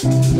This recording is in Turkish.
Sit.